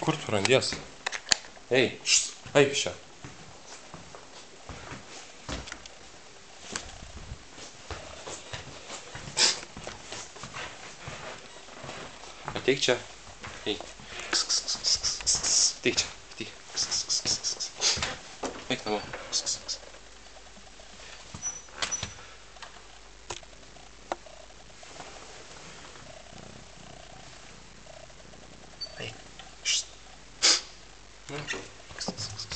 Kur tu randies? Ei, št, eik čia. Ateik čia. Eik. Ateik čia. Ateik. Eik namo. Eik.